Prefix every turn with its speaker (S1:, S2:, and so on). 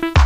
S1: Bye.